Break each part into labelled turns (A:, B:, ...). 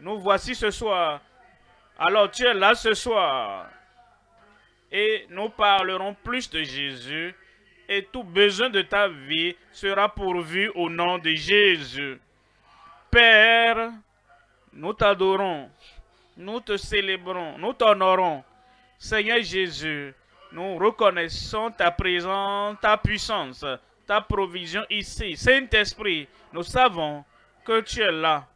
A: nous voici ce soir. Alors tu es là ce soir. Et nous parlerons plus de Jésus. Et tout besoin de ta vie sera pourvu au nom de Jésus. Père, nous t'adorons. Nous te célébrons. Nous t'honorons. Seigneur Jésus, nous reconnaissons ta présence, ta puissance, ta provision ici. Saint-Esprit, nous savons que tu es là.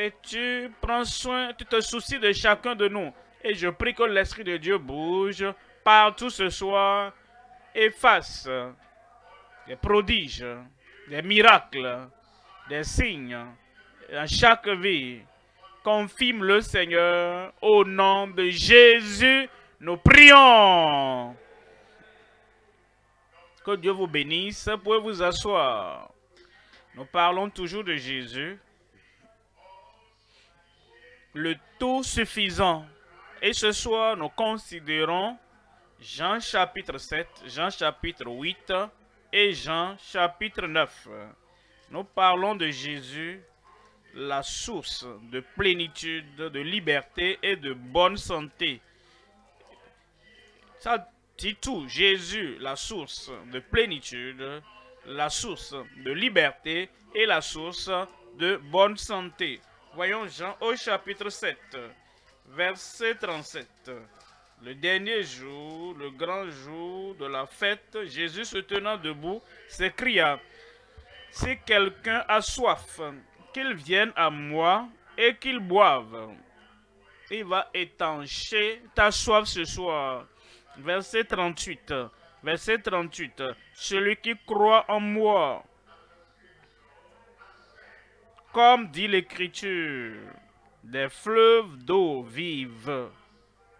A: Et tu prends soin, tu te soucies de chacun de nous. Et je prie que l'Esprit de Dieu bouge partout ce soir et fasse des prodiges, des miracles, des signes dans chaque vie. Confirme le Seigneur au nom de Jésus. Nous prions. Que Dieu vous bénisse. Vous pouvez vous asseoir. Nous parlons toujours de Jésus. Le tout suffisant. Et ce soir, nous considérons Jean chapitre 7, Jean chapitre 8 et Jean chapitre 9. Nous parlons de Jésus, la source de plénitude, de liberté et de bonne santé. Ça dit tout. Jésus, la source de plénitude, la source de liberté et la source de bonne santé. Voyons Jean au chapitre 7, verset 37. Le dernier jour, le grand jour de la fête, Jésus se tenant debout s'écria, Si quelqu'un a soif, qu'il vienne à moi et qu'il boive. Il va étancher ta soif ce soir verset 38. Verset 38. Celui qui croit en moi, comme dit l'Écriture, des fleuves d'eau vive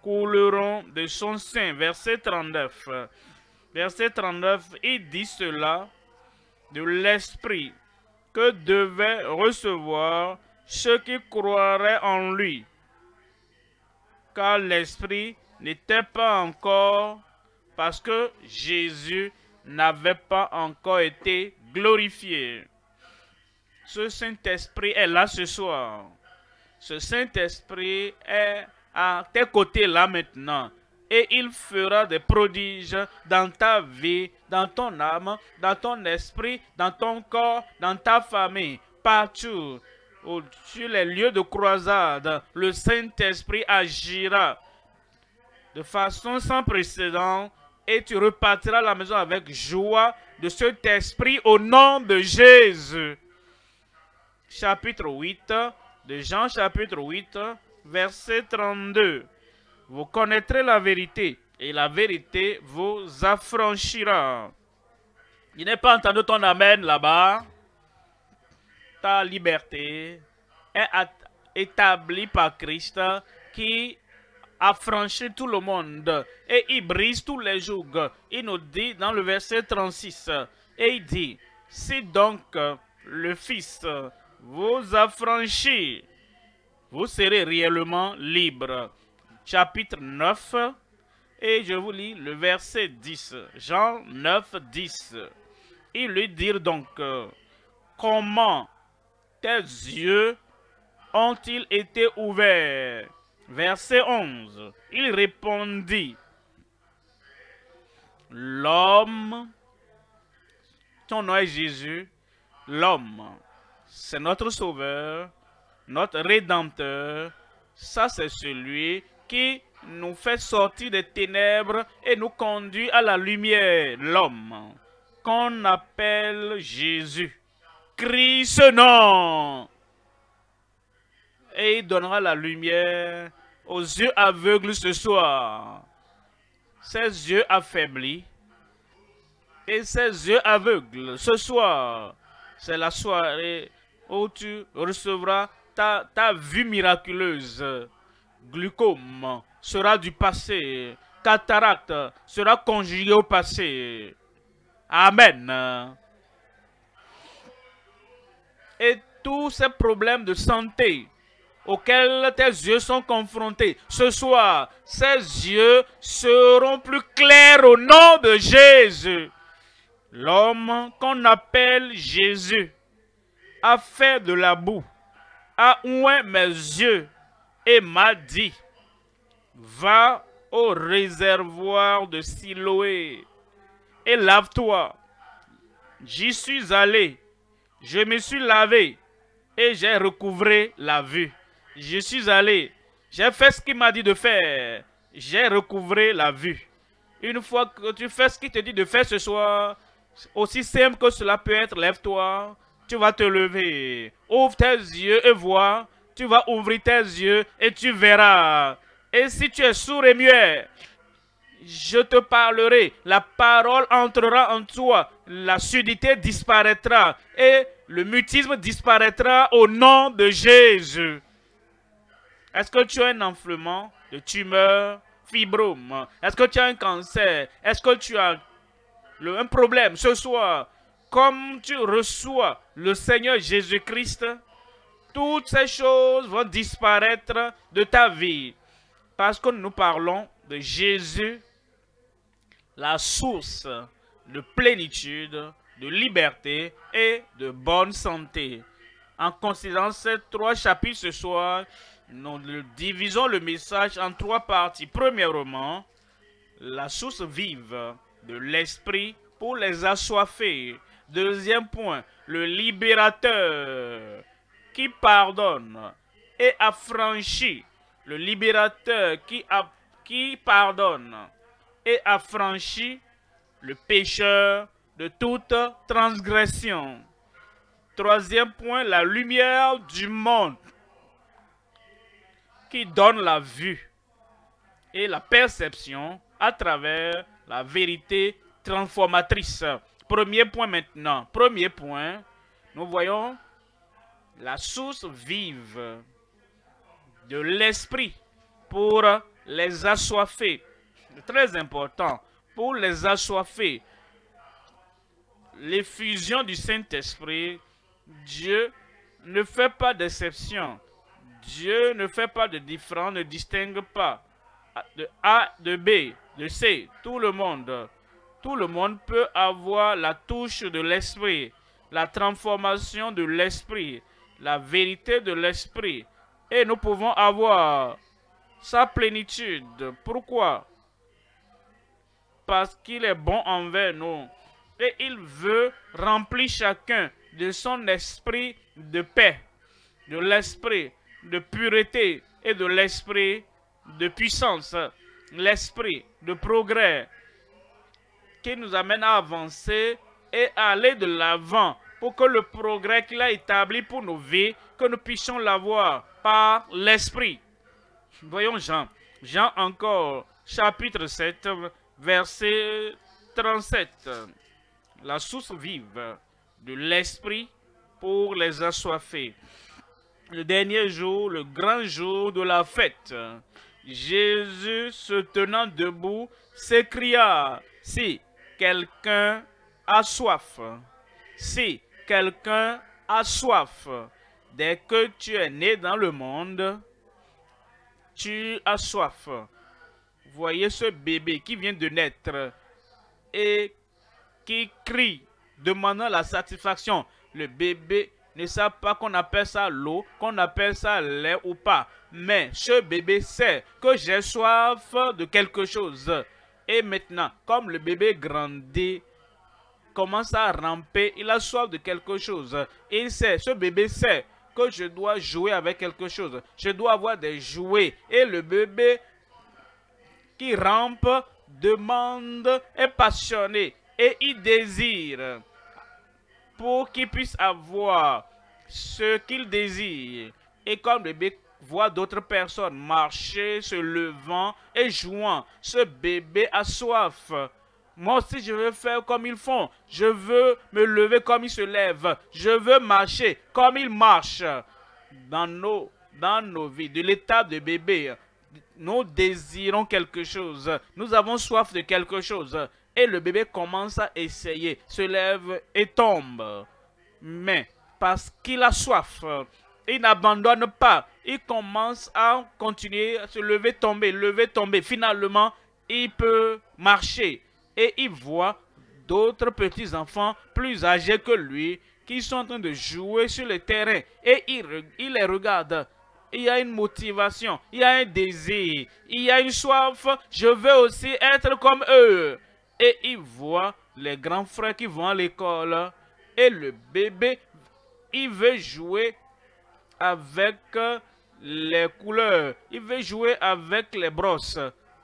A: couleront de son sein. Verset 39. Verset 39, il dit cela de l'Esprit que devaient recevoir ceux qui croiraient en lui. Car l'Esprit n'était pas encore parce que Jésus n'avait pas encore été glorifié. Ce Saint-Esprit est là ce soir. Ce Saint-Esprit est à tes côtés là maintenant. Et il fera des prodiges dans ta vie, dans ton âme, dans ton esprit, dans ton corps, dans ta famille, partout. Sur les lieux de croisade, le Saint-Esprit agira de façon sans précédent et tu repartiras à la maison avec joie de cet esprit au nom de Jésus. Chapitre 8 de Jean chapitre 8 verset 32. Vous connaîtrez la vérité et la vérité vous affranchira. Il n'est pas entendu ton amène là-bas. Ta liberté est établie par Christ qui affranchit tout le monde et il brise tous les jougs. Il nous dit dans le verset 36, et il dit, si donc le Fils vous affranchit, vous serez réellement libre. Chapitre 9, et je vous lis le verset 10. Jean 9, 10. Il lui dit donc, comment tes yeux ont-ils été ouverts? Verset 11. Il répondit, L'homme, ton nom est Jésus, l'homme, c'est notre sauveur, notre rédempteur. Ça, c'est celui qui nous fait sortir des ténèbres et nous conduit à la lumière. L'homme qu'on appelle Jésus. Crie ce nom et il donnera la lumière aux yeux aveugles ce soir. Ces yeux affaiblis et ces yeux aveugles ce soir, c'est la soirée où tu recevras ta, ta vue miraculeuse. Glucome sera du passé. Cataracte sera conjugué au passé. Amen. Et tous ces problèmes de santé auxquels tes yeux sont confrontés. Ce soir, ces yeux seront plus clairs au nom de Jésus. L'homme qu'on appelle Jésus a fait de la boue a oué mes yeux et m'a dit, va au réservoir de Siloé et lave-toi. J'y suis allé, je me suis lavé et j'ai recouvré la vue. Je suis allé, j'ai fait ce qu'il m'a dit de faire, j'ai recouvré la vue. Une fois que tu fais ce qu'il te dit de faire ce soir, aussi simple que cela peut être, lève-toi, tu vas te lever. Ouvre tes yeux et vois. Tu vas ouvrir tes yeux et tu verras. Et si tu es sourd et muet, je te parlerai. La parole entrera en toi. La sudité disparaîtra. Et le mutisme disparaîtra au nom de Jésus. Est-ce que tu as un enflement de tumeur, fibrome? Est-ce que tu as un cancer? Est-ce que tu as un problème ce soir? Comme tu reçois le Seigneur Jésus-Christ, toutes ces choses vont disparaître de ta vie. Parce que nous parlons de Jésus, la source de plénitude, de liberté et de bonne santé. En considérant ces trois chapitres ce soir, nous divisons le message en trois parties. Premièrement, la source vive de l'esprit pour les assoiffés. Deuxième point, le libérateur qui pardonne et affranchit. Le libérateur qui, pardonne et affranchit le pécheur de toute transgression. Troisième point, la lumière du monde qui donne la vue et la perception à travers la vérité transformatrice. Premier point maintenant. Premier point, nous voyons la source vive de l'esprit pour les assoiffés. Très important. Pour les assoiffés, l'effusion du Saint-Esprit, Dieu ne fait pas d'exception. Dieu ne fait pas de différence, ne distingue pas de A, de B, de C. Tout le monde, tout le monde peut avoir la touche de l'esprit, la transformation de l'esprit, la vérité de l'Esprit. Et nous pouvons avoir sa plénitude. Pourquoi? Parce qu'il est bon envers nous. Et il veut remplir chacun de son esprit de paix, de l'esprit de pureté et de l'esprit de puissance, l'esprit de progrès qui nous amène à avancer et à aller de l'avant pour que le progrès qu'il a établi pour nos vies, que nous puissions l'avoir par l'Esprit. Voyons Jean. Jean encore, chapitre 7, verset 37. La source vive de l'Esprit pour les assoiffés. Le dernier jour, le grand jour de la fête, Jésus se tenant debout s'écria, si quelqu'un a soif, si quelqu'un a soif, dès que tu es né dans le monde, tu as soif. Voyez ce bébé qui vient de naître et qui crie, demandant la satisfaction. Le bébé ne sait pas qu'on appelle ça l'eau, qu'on appelle ça lait ou pas. Mais ce bébé sait que j'ai soif de quelque chose. Et maintenant, comme le bébé grandit, commence à ramper, il a soif de quelque chose. Il sait, ce bébé sait que je dois jouer avec quelque chose. Je dois avoir des jouets. Et le bébé qui rampe demande, est passionné et il désire pour qu'il puisse avoir ce qu'il désire. Et comme le bébé voit d'autres personnes marcher, se levant et jouant, ce bébé a soif. Moi aussi, je veux faire comme ils font. Je veux me lever comme ils se lèvent. Je veux marcher comme ils marchent. Dans nos, dans nos vies, de l'étape de bébé, nous désirons quelque chose. Nous avons soif de quelque chose. Et le bébé commence à essayer, se lève et tombe. Mais parce qu'il a soif, il n'abandonne pas. Il commence à continuer à se lever, tomber, lever, tomber. Finalement, il peut marcher et il voit d'autres petits-enfants plus âgés que lui qui sont en train de jouer sur le terrain et il, les regarde. Il y a une motivation, il y a un désir, il y a une soif. Je veux aussi être comme eux. Et il voit les grands frères qui vont à l'école. Et le bébé, il veut jouer avec les couleurs. Il veut jouer avec les brosses.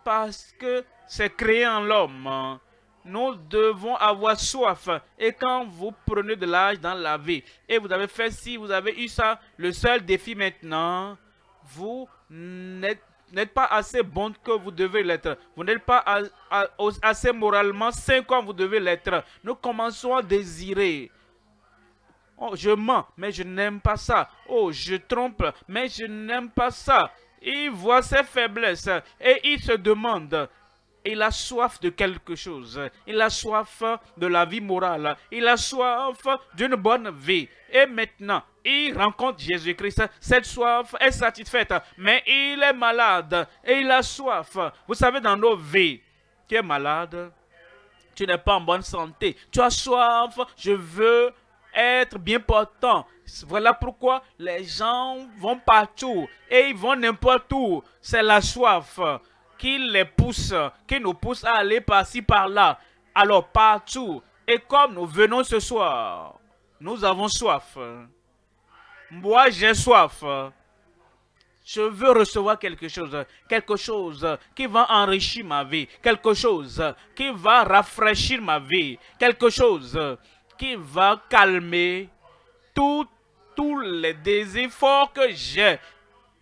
A: Parce que c'est créé en l'homme. Nous devons avoir soif. Et quand vous prenez de l'âge dans la vie, et vous avez fait ci, vous avez eu ça, le seul défi maintenant, vous n'êtes pas assez bon que vous devez l'être. Vous n'êtes pas assez moralement sain comme vous devez l'être. Nous commençons à désirer. Oh, je mens, mais je n'aime pas ça. Oh, je trompe, mais je n'aime pas ça. Il voit ses faiblesses et il se demande il a soif de quelque chose. Il a soif de la vie morale. Il a soif d'une bonne vie. Et maintenant, il rencontre Jésus-Christ. Cette soif est satisfaite. Mais il est malade et il a soif. Vous savez, dans nos vies, tu es malade, tu n'es pas en bonne santé. Tu as soif, je veux être bien portant. Voilà pourquoi les gens vont partout et ils vont n'importe où. C'est la soif qui les pousse, qui nous pousse à aller par-ci, par-là. Alors partout. Et comme nous venons ce soir, nous avons soif. Moi, j'ai soif. Je veux recevoir quelque chose, quelque chose qui va enrichir ma vie, quelque chose qui va rafraîchir ma vie, quelque chose qui va calmer tous les désirs que j'ai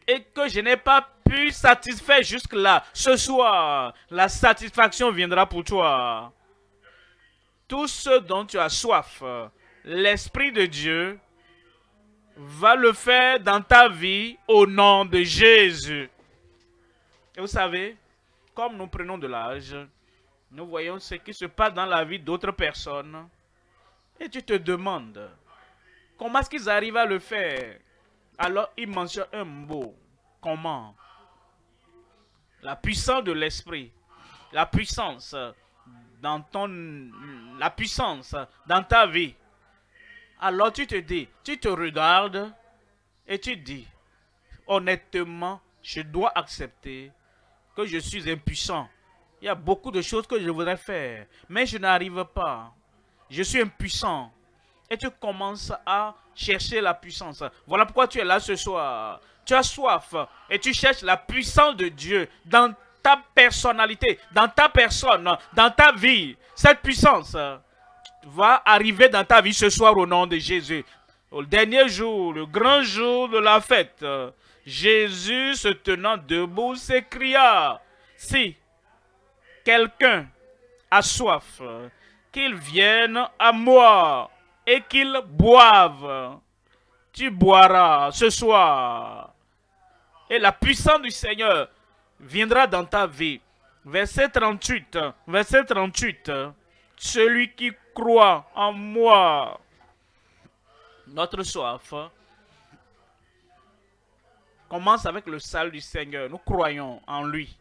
A: et que je n'ai pas satisfait jusque-là. Ce soir, la satisfaction viendra pour toi. Tout ce dont tu as soif, l'Esprit de Dieu va le faire dans ta vie au nom de Jésus. Et vous savez, comme nous prenons de l'âge, nous voyons ce qui se passe dans la vie d'autres personnes. Et tu te demandes, comment est-ce qu'ils arrivent à le faire? Alors, ils mentionnent un mot. Comment? La puissance de l'esprit, la puissance dans ton, la puissance dans ta vie. Alors tu te dis, tu te regardes et tu dis, honnêtement, je dois accepter que je suis impuissant. Il y a beaucoup de choses que je voudrais faire, mais je n'arrive pas. Je suis impuissant. Et tu commences à chercher la puissance. Voilà pourquoi tu es là ce soir tu as soif et tu cherches la puissance de Dieu dans ta personnalité, dans ta personne, dans ta vie, cette puissance va arriver dans ta vie ce soir au nom de Jésus. Au dernier jour, le grand jour de la fête, Jésus se tenant debout s'écria, si quelqu'un a soif, qu'il vienne à moi et qu'il boive. Tu boiras ce soir et la puissance du Seigneur viendra dans ta vie. Verset 38. Verset 38. Celui qui croit en moi. Notre soif commence avec le salut du Seigneur. Nous croyons en lui.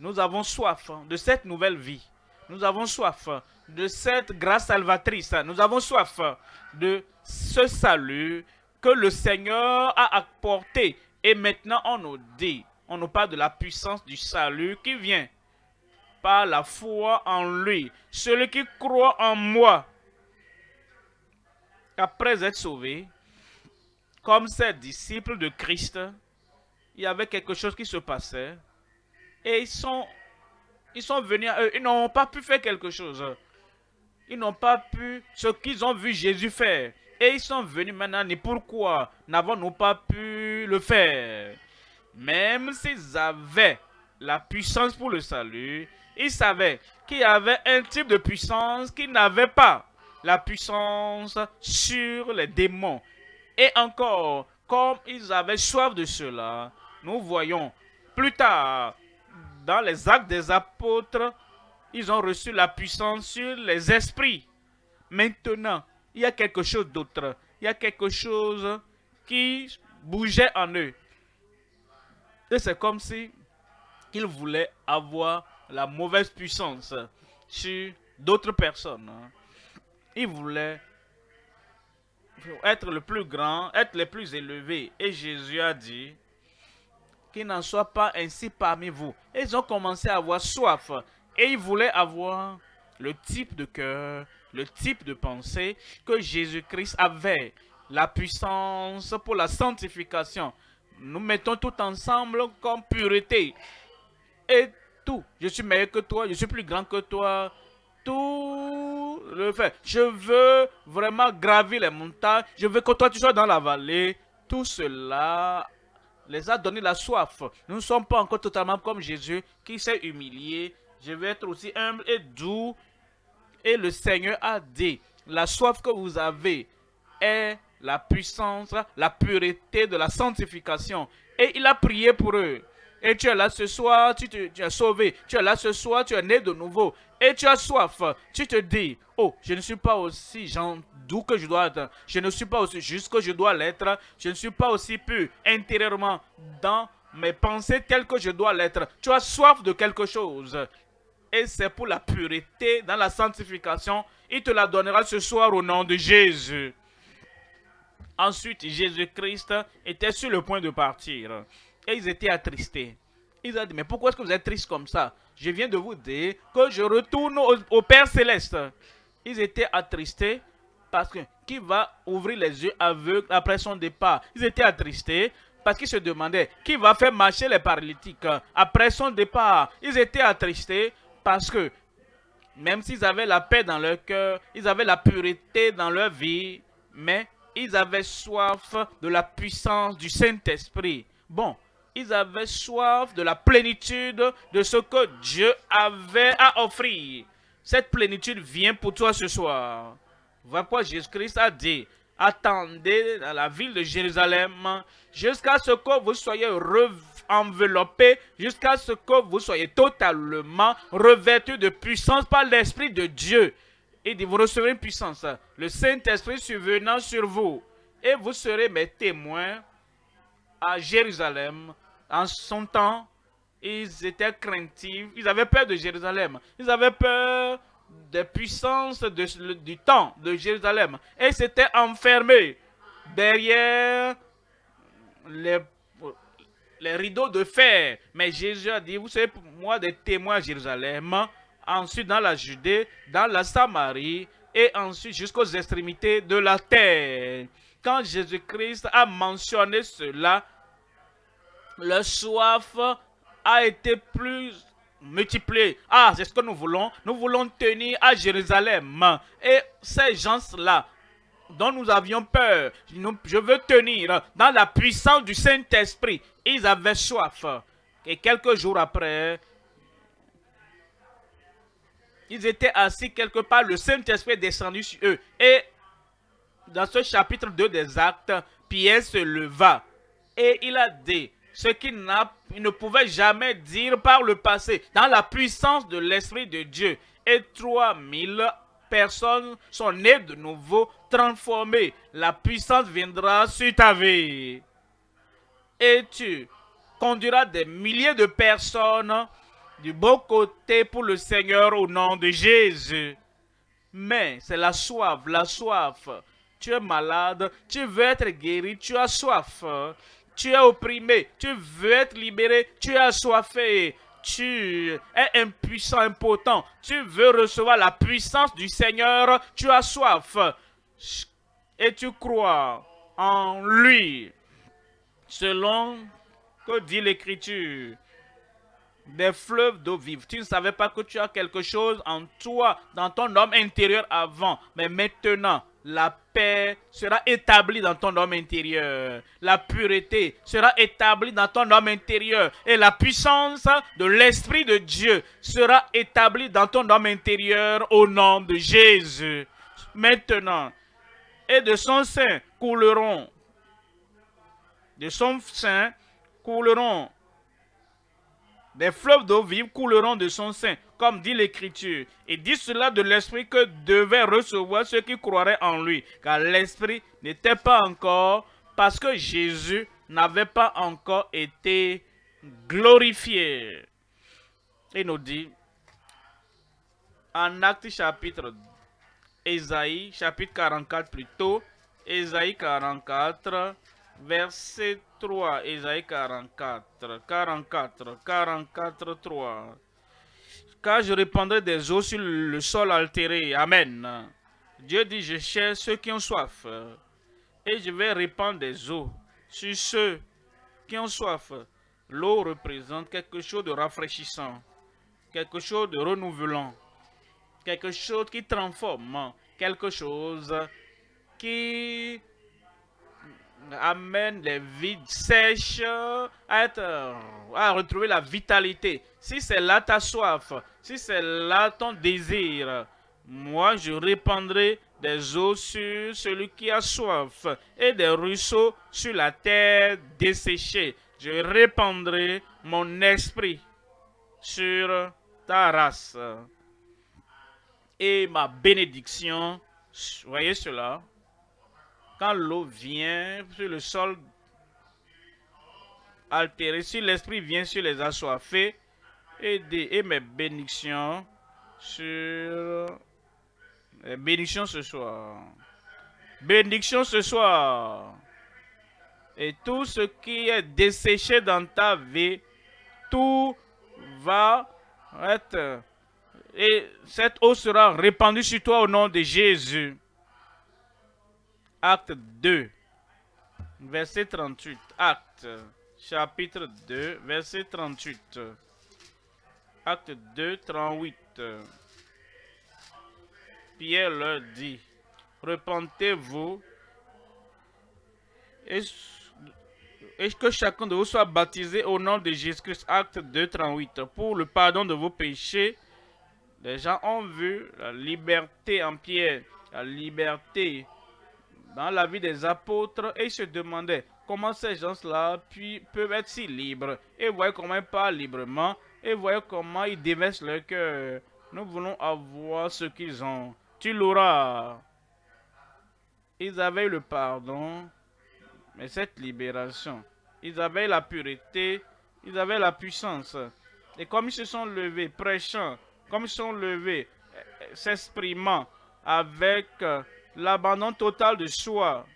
A: Nous avons soif de cette nouvelle vie. Nous avons soif de cette grâce salvatrice. Nous avons soif de ce salut que le Seigneur a apporté et maintenant, on nous dit, on nous parle de la puissance du salut qui vient par la foi en lui. Celui qui croit en moi, après être sauvé, comme ces disciples de Christ, il y avait quelque chose qui se passait. Et ils sont, ils sont venus eux. Ils n'ont pas pu faire quelque chose. Ils n'ont pas pu ce qu'ils ont vu Jésus faire. Et ils sont venus maintenant. Pourquoi n'avons-nous pas pu le faire? Même s'ils avaient la puissance pour le salut, ils savaient qu'il y avait un type de puissance qu'ils n'avaient pas. La puissance sur les démons. Et encore, comme ils avaient soif de cela, nous voyons plus tard dans les actes des apôtres, ils ont reçu la puissance sur les esprits. Maintenant, il y a quelque chose d'autre. Il y a quelque chose qui bougeait en eux. Et c'est comme si ils voulaient avoir la mauvaise puissance sur d'autres personnes. Ils voulaient être le plus grand, être le plus élevé. Et Jésus a dit qu'il n'en soit pas ainsi parmi vous. Ils ont commencé à avoir soif. Et ils voulaient avoir le type de cœur, le type de pensée que Jésus-Christ avait. La puissance pour la sanctification. Nous mettons tout ensemble comme pureté. Et tout. Je suis meilleur que toi, je suis plus grand que toi. Tout le fait. Je veux vraiment gravir les montagnes. Je veux que toi tu sois dans la vallée. Tout cela les a donné la soif. Nous ne sommes pas encore totalement comme Jésus qui s'est humilié. Je vais être aussi humble et doux. Et le Seigneur a dit, la soif que vous avez est la puissance, la pureté de la sanctification. Et il a prié pour eux. Et tu es là ce soir, tu, te, tu es sauvé. Tu es là ce soir, tu es né de nouveau. Et tu as soif. Tu te dis, oh, je ne suis pas aussi d'où que je dois être. Je ne suis pas aussi juste que je dois l'être. Je ne suis pas aussi pur intérieurement dans mes pensées telles que je dois l'être. Tu as soif de quelque chose. Et c'est pour la pureté dans la sanctification. Il te la donnera ce soir au nom de Jésus. Ensuite, Jésus-Christ était sur le point de partir. Et ils étaient attristés. Ils ont dit, mais pourquoi est-ce que vous êtes tristes comme ça? Je viens de vous dire que je retourne au, Père Céleste. Ils étaient attristés parce que qui va ouvrir les yeux aveugles après son départ? Ils étaient attristés parce qu'ils se demandaient qui va faire marcher les paralytiques après son départ? Ils étaient attristés parce que même s'ils avaient la paix dans leur cœur, ils avaient la pureté dans leur vie, mais ils avaient soif de la puissance du Saint-Esprit. Bon, ils avaient soif de la plénitude de ce que Dieu avait à offrir. Cette plénitude vient pour toi ce soir. Voilà pourquoi Jésus-Christ a dit, attendez dans la ville de Jérusalem jusqu'à ce que vous soyez enveloppés, jusqu'à ce que vous soyez totalement revêtus de puissance par l'Esprit de Dieu. Dit, vous recevrez une puissance. Le Saint-Esprit survenant sur vous. Et vous serez mes témoins à Jérusalem. En son temps, ils étaient craintifs. Ils avaient peur de Jérusalem. Ils avaient peur des puissances du temps de Jérusalem. Et s'étaient enfermés derrière les, rideaux de fer. Mais Jésus a dit, vous pour moi des témoins à Jérusalem, ensuite dans la Judée, dans la Samarie, et ensuite jusqu'aux extrémités de la terre. Quand Jésus-Christ a mentionné cela, le soif a été plus multiplié. Ah, c'est ce que nous voulons. Nous voulons tenir à Jérusalem. Et ces gens-là, dont nous avions peur, je veux tenir dans la puissance du Saint-Esprit. Ils avaient soif. Et quelques jours après, ils étaient assis quelque part, le Saint-Esprit est descendu sur eux. Et dans ce chapitre 2 des Actes, Pierre se leva et il a dit ce qu'il ne pouvait jamais dire par le passé, dans la puissance de l'Esprit de Dieu. Et 3000 personnes sont nées de nouveau, transformées. La puissance viendra sur ta vie. Et tu conduiras des milliers de personnes du bon côté pour le Seigneur au nom de Jésus. Mais c'est la soif, la soif. Tu es malade, tu veux être guéri, tu as soif. Tu es opprimé, tu veux être libéré, tu es assoiffé. Tu es impuissant, impotent. Tu veux recevoir la puissance du Seigneur, tu as soif. Et tu crois en lui. Selon que dit l'Écriture des fleuves d'eau vive. Tu ne savais pas que tu as quelque chose en toi, dans ton homme intérieur avant. Mais maintenant, la paix sera établie dans ton homme intérieur. La pureté sera établie dans ton homme intérieur. Et la puissance de l'Esprit de Dieu sera établie dans ton homme intérieur au nom de Jésus. Maintenant, et de son sein couleront, de son sein couleront des fleuves d'eau vive couleront de son sein, comme dit l'Écriture. Et dit cela de l'Esprit que devait recevoir ceux qui croiraient en lui. Car l'Esprit n'était pas encore, parce que Jésus n'avait pas encore été glorifié. Il nous dit, en Acte chapitre Ésaïe, chapitre 44 plutôt, Ésaïe 44, verset 3. Ésaïe 44, 44, 44, 3. Car je répandrai des eaux sur le sol altéré. Amen. Dieu dit, je cherche ceux qui ont soif. Et je vais répandre des eaux sur ceux qui ont soif. L'eau représente quelque chose de rafraîchissant, quelque chose de renouvelant, quelque chose qui transforme, quelque chose qui amène les vides sèches à, retrouver la vitalité. Si c'est là ta soif, si c'est là ton désir, moi je répandrai des eaux sur celui qui a soif et des ruisseaux sur la terre desséchée. Je répandrai mon esprit sur ta race. Et ma bénédiction, voyez cela, quand l'eau vient sur le sol altéré, si l'esprit vient sur les assoiffés, et, et mes bénédictions sur... Bénédictions ce soir. Bénédiction ce soir. Et tout ce qui est desséché dans ta vie, tout va être... Et cette eau sera répandue sur toi au nom de Jésus. Acte 2, verset 38. Acte, chapitre 2, verset 38. Acte 2, 38. Pierre leur dit, repentez-vous et, que chacun de vous soit baptisé au nom de Jésus-Christ? Acte 2, 38. Pour le pardon de vos péchés, les gens ont vu la liberté en Pierre, la liberté dans la vie des apôtres et ils se demandaient comment ces gens-là peuvent être si libres. Et voyez comment ils parlent librement et voyez comment ils déversent leur cœur. Nous voulons avoir ce qu'ils ont. Tu l'auras. Ils avaient le pardon, mais cette libération, ils avaient la pureté, ils avaient la puissance. Et comme ils se sont levés, prêchant, comme ils se sont levés, s'exprimant avec l'abandon total de soi.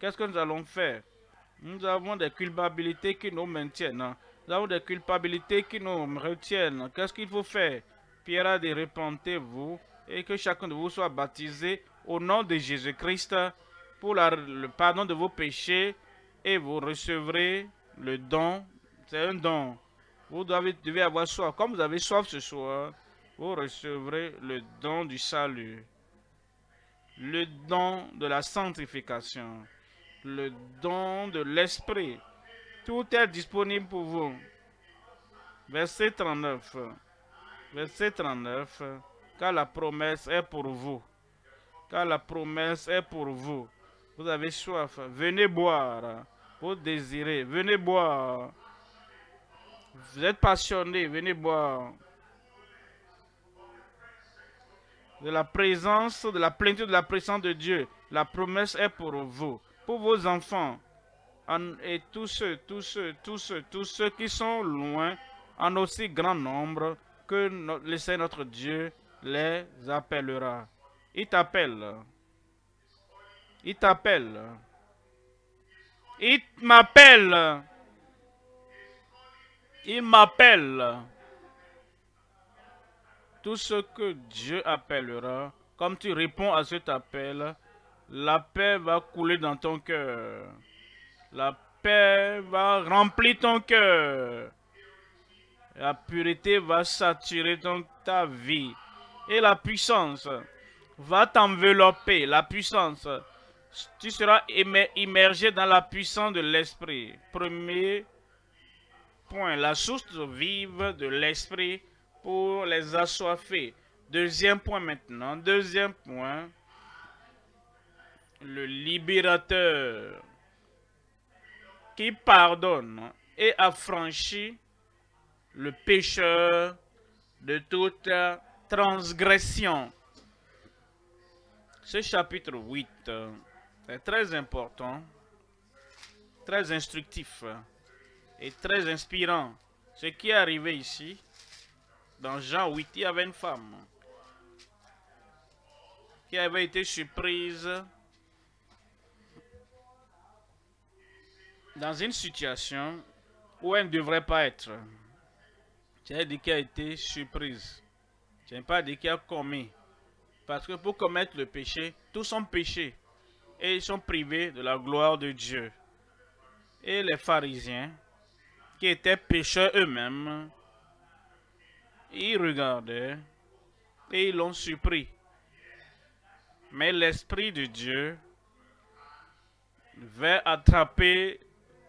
A: Qu'est-ce que nous allons faire? Nous avons des culpabilités qui nous maintiennent. Hein. Nous avons des culpabilités qui nous retiennent. Qu'est-ce qu'il faut faire? Pierre a dit, repentez-vous et que chacun de vous soit baptisé au nom de Jésus-Christ pour le pardon de vos péchés et vous recevrez le don. C'est un don. Vous devez, devez avoir soif. Comme vous avez soif ce soir, vous recevrez le don du salut le don de la sanctification, le don de l'esprit. Tout est disponible pour vous. Verset 39. Verset 39. Car la promesse est pour vous. Car la promesse est pour vous. Vous avez soif. Venez boire. Vous désirez. Venez boire. Vous êtes passionné. Venez boire. De la présence, de la plénitude de la présence de Dieu. La promesse est pour vous, pour vos enfants, et tous ceux, tous ceux, tous ceux, tous ceux qui sont loin, en aussi grand nombre que le Seigneur notre Dieu les appellera. Il t'appelle. Il t'appelle. Il m'appelle. Il m'appelle tout ce que Dieu appellera, comme tu réponds à cet appel, la paix va couler dans ton cœur. La paix va remplir ton cœur. La pureté va saturer dans ta vie. Et la puissance va t'envelopper. La puissance. Tu seras immergé dans la puissance de l'esprit. Premier point, la source vive de l'esprit pour les assoiffés. Deuxième point maintenant. Deuxième point. Le libérateur qui pardonne et affranchit le pécheur de toute transgression. Ce chapitre 8 est très important, très instructif et très inspirant. Ce qui est arrivé ici, dans Jean 8, il y avait une femme qui avait été surprise dans une situation où elle ne devrait pas être. J'ai dit qu'elle a été surprise. Je n'ai pas dit qu'elle a commis. Parce que pour commettre le péché, tous sont péchés. Et ils sont privés de la gloire de Dieu. Et les pharisiens, qui étaient pécheurs eux-mêmes, ils regardaient et ils l'ont surpris. Mais l'Esprit de Dieu va attraper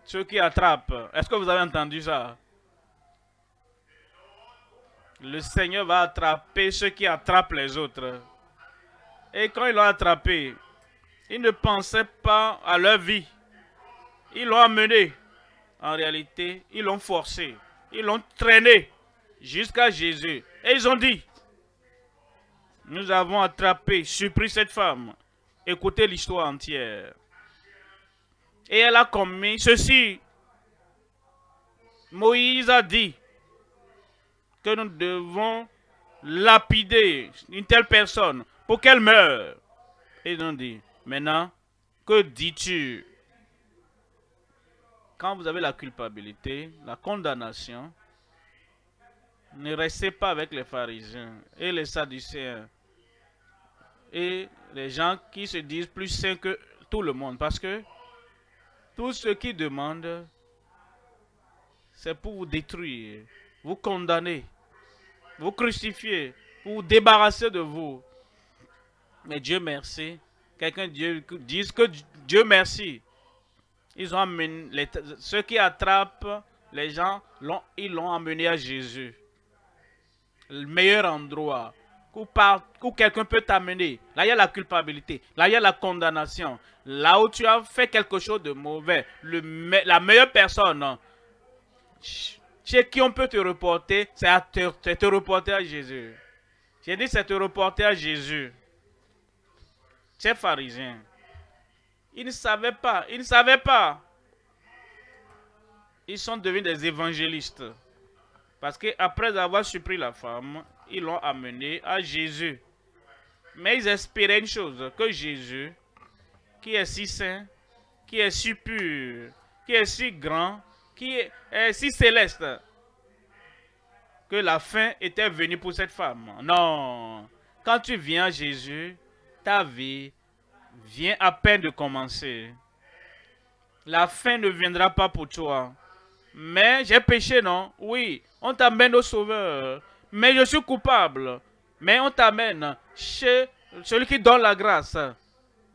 A: ceux qui attrapent. Est-ce que vous avez entendu ça? Le Seigneur va attraper ceux qui attrapent les autres. Et quand ils l'ont attrapé, ils ne pensaient pas à leur vie. Ils l'ont amené. En réalité, ils l'ont forcé. Ils l'ont traîné jusqu'à Jésus. Et ils ont dit, nous avons attrapé, surpris cette femme. Écoutez l'histoire entière. Et elle a commis ceci. Moïse a dit que nous devons lapider une telle personne pour qu'elle meure. Et ils ont dit, maintenant, que dis-tu? Quand vous avez la culpabilité, la condamnation, ne restez pas avec les pharisiens et les sadducéens et les gens qui se disent plus saints que tout le monde. Parce que tout ce qui demandent, c'est pour vous détruire, vous condamner, vous crucifier, pour vous débarrasser de vous. Mais Dieu merci, quelqu'un dise que Dieu merci. Ils ont amené ceux qui attrapent les gens, ils l'ont amené à Jésus. Le meilleur endroit où, quelqu'un peut t'amener. Là, il y a la culpabilité. Là, il y a la condamnation. Là où tu as fait quelque chose de mauvais. Le, la meilleure personne chez qui on peut te reporter, c'est te, te, reporter à Jésus. J'ai dit, c'est te reporter à Jésus. Ces pharisiens, ils ne savaient pas. Ils ne savaient pas. Ils sont devenus des évangélistes. Parce qu'après avoir surpris la femme, ils l'ont amené à Jésus. Mais ils espéraient une chose, que Jésus, qui est si saint, qui est si pur, qui est si grand, qui est si céleste, que la fin était venue pour cette femme. Non. Quand tu viens à Jésus, ta vie vient à peine de commencer. La fin ne viendra pas pour toi. Mais j'ai péché, non? Oui, on t'amène au Sauveur mais je suis coupable. Mais on t'amène chez celui qui donne la grâce.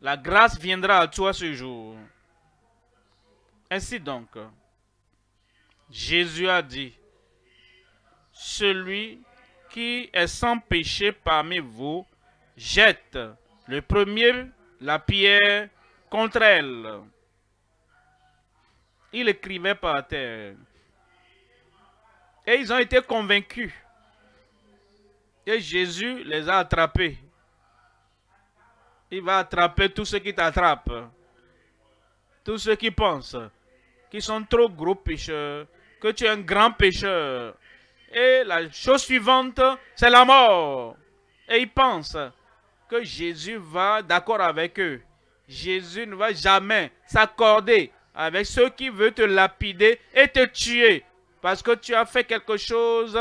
A: La grâce viendra à toi ce jour. Ainsi donc, Jésus a dit, celui qui est sans péché parmi vous, jette le premier la pierre contre elle. Il écrivait par terre. Et ils ont été convaincus et Jésus les a attrapés. Il va attraper tous ceux qui t'attrapent. Tous ceux qui pensent qu'ils sont trop gros pécheurs, que tu es un grand pécheur. Et la chose suivante, c'est la mort. Et ils pensent que Jésus va d'accord avec eux. Jésus ne va jamais s'accorder avec ceux qui veulent te lapider et te tuer parce que tu as fait quelque chose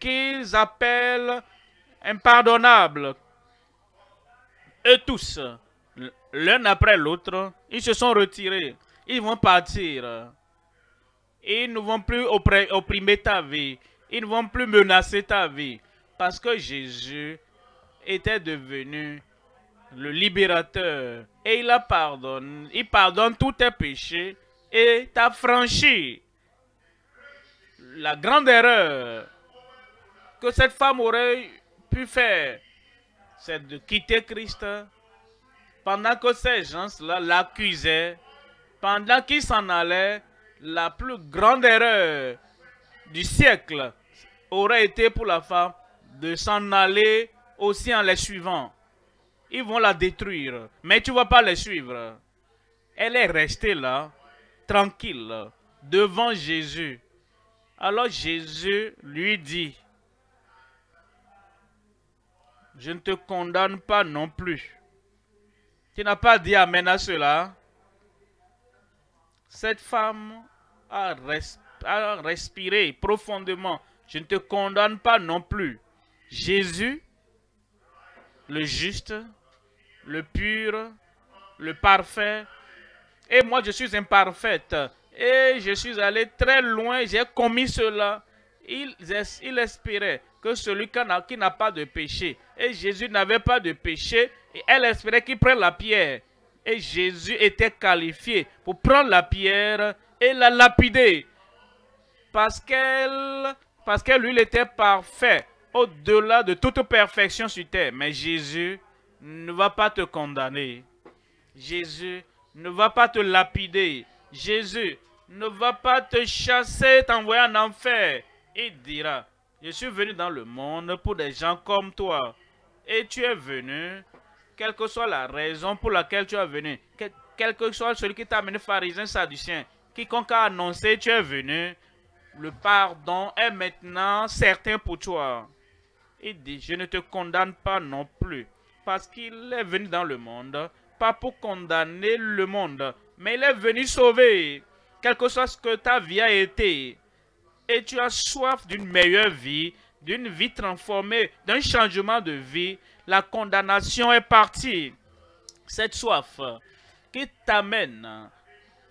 A: qu'ils appellent impardonnable. Eux tous, l'un après l'autre, ils se sont retirés. Ils vont partir. Ils ne vont plus opprimer ta vie. Ils ne vont plus menacer ta vie. Parce que Jésus était devenu le libérateur. Et il a pardonné. Il pardonne tous tes péchés et t'a franchi. La grande erreur que cette femme aurait pu faire, c'est de quitter Christ pendant que ces gens-là l'accusaient, pendant qu'il s'en allait, la plus grande erreur du siècle aurait été pour la femme de s'en aller aussi en les suivant. Ils vont la détruire, mais tu ne vas pas les suivre. Elle est restée là, tranquille, devant Jésus. Alors Jésus lui dit, je ne te condamne pas non plus. Tu n'as pas dit Amen à cela. Cette femme a, respiré profondément. Je ne te condamne pas non plus. Jésus, le juste, le pur, le parfait, et moi je suis imparfaite, et je suis allé très loin, j'ai commis cela. Il, espérait que celui qui n'a pas de péché, et Jésus n'avait pas de péché, et elle espérait qu'il prenne la pierre. Et Jésus était qualifié pour prendre la pierre et la lapider. Parce qu'elle, parce que lui, il était parfait, au-delà de toute perfection sur terre. Mais Jésus ne va pas te condamner. Jésus ne va pas te lapider. Jésus ne va pas te chasser, t'envoyer en enfer. Il dira, je suis venu dans le monde pour des gens comme toi. Et tu es venu, quelle que soit la raison pour laquelle tu es venu, quel que soit celui qui t'a amené pharisien, sadducien, quiconque a annoncé tu es venu, le pardon est maintenant certain pour toi. Il dit, je ne te condamne pas non plus, parce qu'il est venu dans le monde, pas pour condamner le monde, mais il est venu sauver, quel que soit ce que ta vie a été. Et tu as soif d'une meilleure vie, d'une vie transformée, d'un changement de vie. La condamnation est partie. Cette soif qui t'amène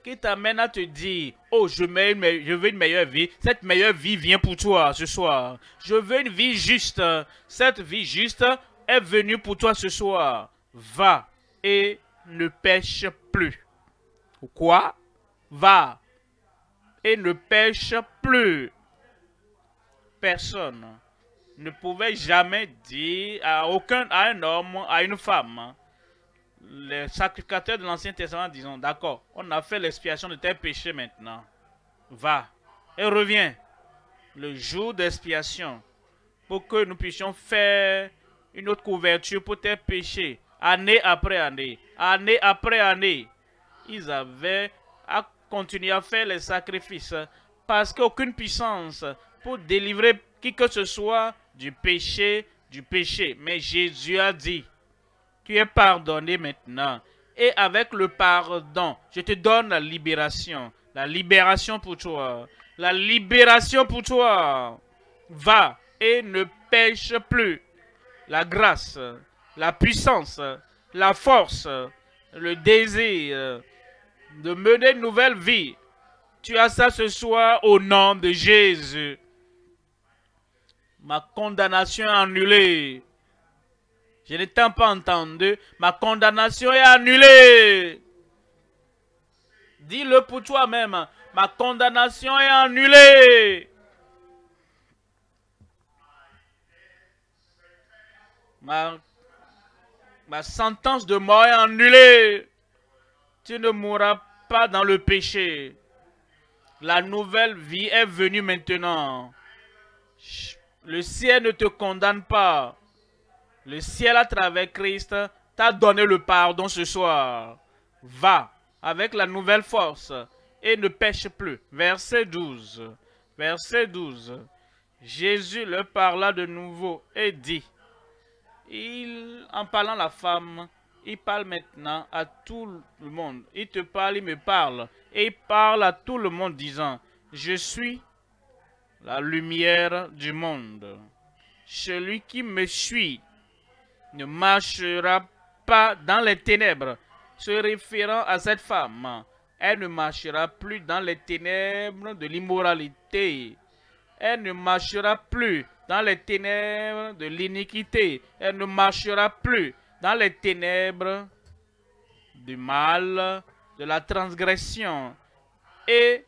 A: qui t'amène à te dire, oh, je, je veux une meilleure vie. Cette meilleure vie vient pour toi ce soir. Je veux une vie juste. Cette vie juste est venue pour toi ce soir. Va et ne pêche plus. Quoi? Va et ne pêche plus. Personne ne pouvait jamais dire à aucun un homme, à une femme, les sacrificateurs de l'Ancien Testament disons, d'accord, on a fait l'expiation de tes péchés maintenant. Va et reviens le jour d'expiation pour que nous puissions faire une autre couverture pour tes péchés, année après année, année après année. Ils avaient à continuer à faire les sacrifices parce qu'aucune puissance pour délivrer qui que ce soit du péché, du péché. Mais Jésus a dit, tu es pardonné maintenant. Et avec le pardon, je te donne la libération. La libération pour toi. La libération pour toi. Va et ne pêche plus. La grâce, la puissance, la force, le désir de mener une nouvelle vie. Tu as ça ce soir au nom de Jésus. Ma condamnation est annulée. Je ne t'ai pas entendu. Ma condamnation est annulée. Dis-le pour toi-même. Ma condamnation est annulée. Ma, sentence de mort est annulée. Tu ne mourras pas dans le péché. La nouvelle vie est venue maintenant. Le ciel ne te condamne pas. Le ciel à travers Christ t'a donné le pardon ce soir. Va avec la nouvelle force et ne pêche plus. Verset 12. Verset 12. Jésus leur parla de nouveau et dit, il, en parlant la femme, il parle maintenant à tout le monde. Il te parle, il me parle. Et il parle à tout le monde disant, je suis la lumière du monde. Celui qui me suit ne marchera pas dans les ténèbres. Se référant à cette femme, elle ne marchera plus dans les ténèbres de l'immoralité. Elle ne marchera plus dans les ténèbres de l'iniquité. Elle ne marchera plus dans les ténèbres du mal, de la transgression. Et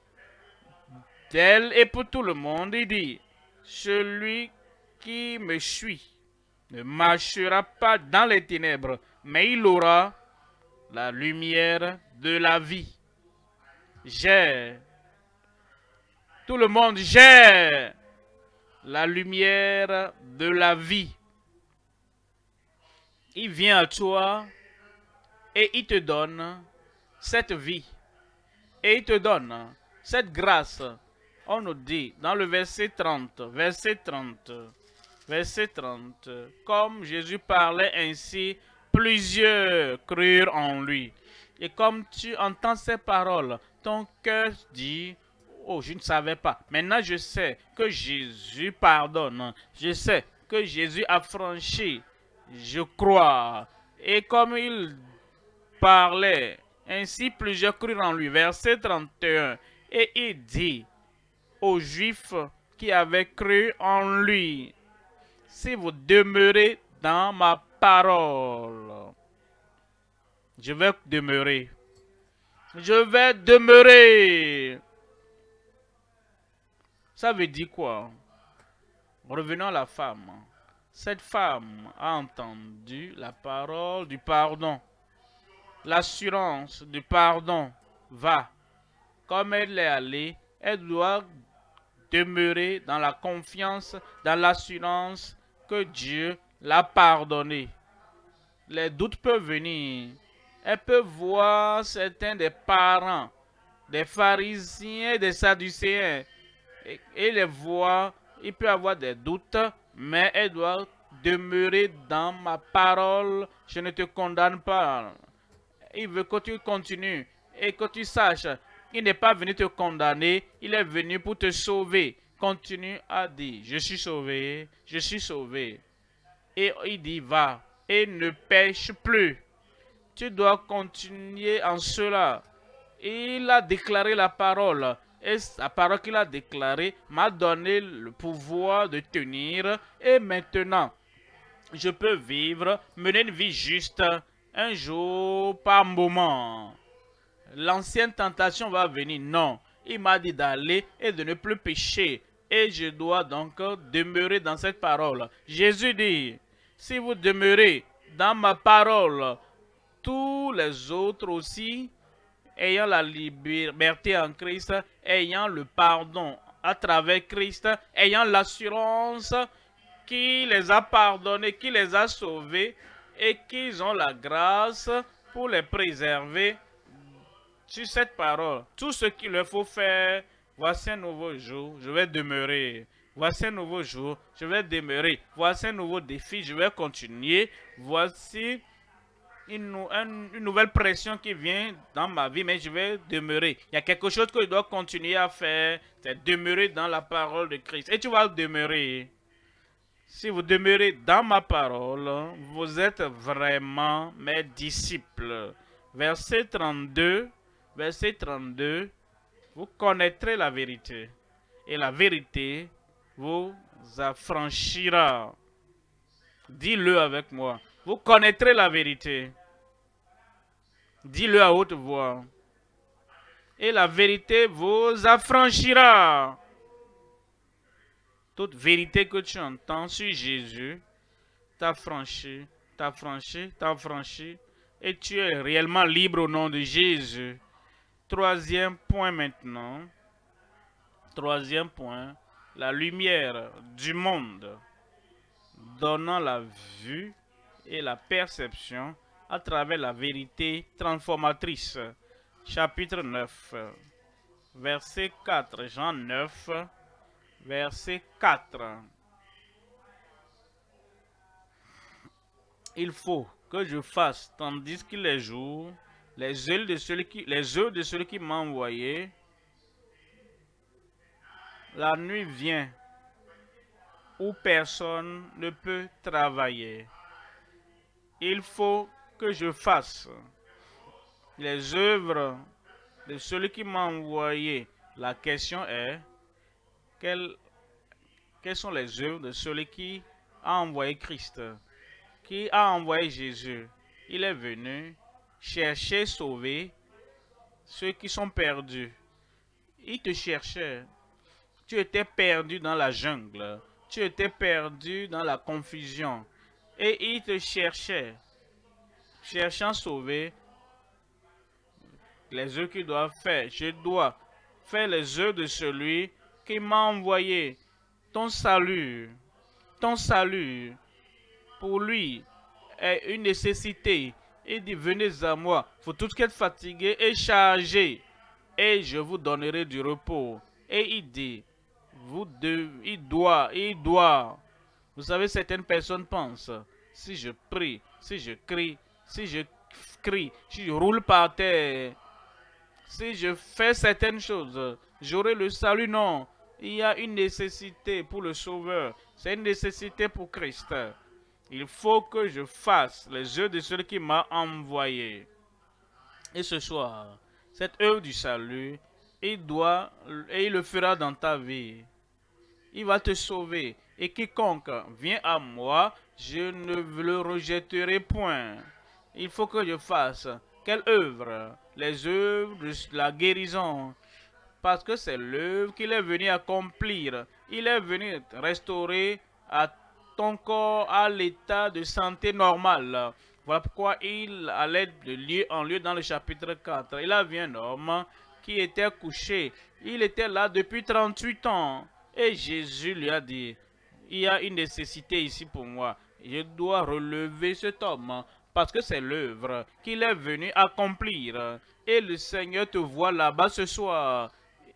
A: d'elle et pour tout le monde, il dit, celui qui me suit ne marchera pas dans les ténèbres, mais il aura la lumière de la vie. J'ai. Tout le monde j'ai la lumière de la vie. Il vient à toi et il te donne cette vie. Et il te donne cette grâce. On nous dit dans le verset 30, verset 30. Verset 30. Comme Jésus parlait ainsi, plusieurs crurent en lui. Et comme tu entends ces paroles, ton cœur dit, oh, je ne savais pas. Maintenant, je sais que Jésus pardonne. Je sais que Jésus a franchi. Je crois. Et comme il parlait, ainsi plusieurs crurent en lui. Verset 31. Et il dit aux Juifs qui avaient cru en lui, si vous demeurez dans ma parole, je vais demeurer. Je vais demeurer. Ça veut dire quoi? Revenons à la femme. Cette femme a entendu la parole du pardon. L'assurance du pardon va. Comme elle est allée, elle doit demeurer dans la confiance, dans l'assurance que Dieu l'a pardonné. Les doutes peuvent venir. Elle peut voir certains des parents, des pharisiens, des sadducéens, et, les voir. Il peut avoir des doutes, mais elle doit demeurer dans ma parole. Je ne te condamne pas. Il veut que tu continues et que tu saches il n'est pas venu te condamner, il est venu pour te sauver. Continue à dire, je suis sauvé, je suis sauvé. Et il dit, va et ne pêche plus. Tu dois continuer en cela. Il a déclaré la parole. Et la parole qu'il a déclarée m'a donné le pouvoir de tenir. Et maintenant, je peux vivre, mener une vie juste, un jour par moment l'ancienne tentation va venir. Non, il m'a dit d'aller et de ne plus pécher. Et je dois donc demeurer dans cette parole. Jésus dit, si vous demeurez dans ma parole, tous les autres aussi, ayant la liberté en Christ, ayant le pardon à travers Christ, ayant l'assurance qui les a pardonnés, qui les a sauvés et qu'ils ont la grâce pour les préserver sur cette parole, tout ce qu'il leur faut faire, voici un nouveau jour, je vais demeurer. Voici un nouveau jour, je vais demeurer. Voici un nouveau défi, je vais continuer. Voici une, nouvelle pression qui vient dans ma vie, mais je vais demeurer. Il y a quelque chose que je dois continuer à faire, c'est demeurer dans la parole de Christ. Et tu vas demeurer. Si vous demeurez dans ma parole, vous êtes vraiment mes disciples. Verset 32 verset 32, vous connaîtrez la vérité, et la vérité vous affranchira. Dis-le avec moi. Vous connaîtrez la vérité. Dis-le à haute voix. Et la vérité vous affranchira. Toute vérité que tu entends sur Jésus t'affranchit, t'affranchit, t'affranchit. Et tu es réellement libre au nom de Jésus. Troisième point maintenant. Troisième point. La lumière du monde donnant la vue et la perception à travers la vérité transformatrice. Chapitre 9, verset 4. Jean 9, verset 4. Il faut que je fasse tandis qu'il est jour les œufs de celui qui, les de celui qui m'a envoyé. La nuit vient où personne ne peut travailler. Il faut que je fasse les œuvres de celui qui m'a envoyé. La question est, quelles, sont les œuvres de celui qui a envoyé Christ, qui a envoyé Jésus? Il est venu chercher, sauver ceux qui sont perdus. Il te cherchait. Tu étais perdu dans la jungle. Tu étais perdu dans la confusion. Et il te cherchait. Cherchant sauver les œufs qu'il doit faire. Je dois faire les œufs de celui qui m'a envoyé. Ton salut, ton salut, pour lui, est une nécessité. Il dit, venez à moi, vous tous qui êtes fatigués et chargés, et je vous donnerai du repos. Et il dit, vous deux, il doit, il doit. Vous savez, certaines personnes pensent si je prie, si je crie, si je crie, si je roule par terre, si je fais certaines choses, j'aurai le salut. Non, il y a une nécessité pour le Sauveur. C'est une nécessité pour Christ. Il faut que je fasse les œuvres de celui qui m'a envoyé. Et ce soir, cette œuvre du salut, il doit, et il le fera dans ta vie. Il va te sauver. Et quiconque vient à moi, je ne le rejetterai point. Il faut que je fasse. Quelle œuvre Les œuvres de la guérison. Parce que c'est l'œuvre qu'il est venu accomplir. Il est venu restaurer à ton corps à l'état de santé normal. Voilà pourquoi il allait de lieu en lieu dans le chapitre 4. Il a vu un homme qui était couché. Il était là depuis 38 ans. Et Jésus lui a dit, il y a une nécessité ici pour moi. Je dois relever cet homme parce que c'est l'œuvre qu'il est venu accomplir. Et le Seigneur te voit là-bas ce soir.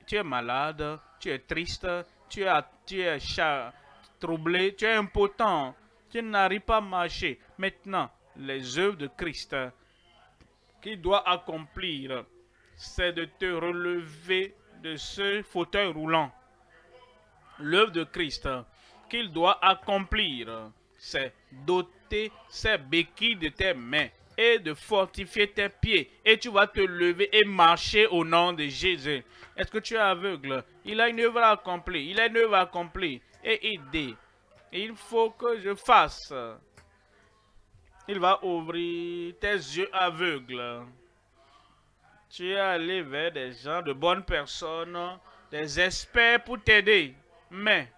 A: Tu es malade, tu es triste, tu es, tu troublé, tu es impotent, tu n'arrives pas à marcher. Maintenant, les œuvres de Christ qu'il doit accomplir, c'est de te relever de ce fauteuil roulant. L'œuvre de Christ qu'il doit accomplir, c'est doter ses béquilles de tes mains et de fortifier tes pieds. Et tu vas te lever et marcher au nom de Jésus. Est-ce que tu es aveugle? Il a une œuvre à accomplir. Il a une œuvre à accomplir. Et aider. Il faut que je fasse. Il va ouvrir tes yeux aveugles. Tu es allé vers des gens, de bonnes personnes, des experts pour t'aider. Mais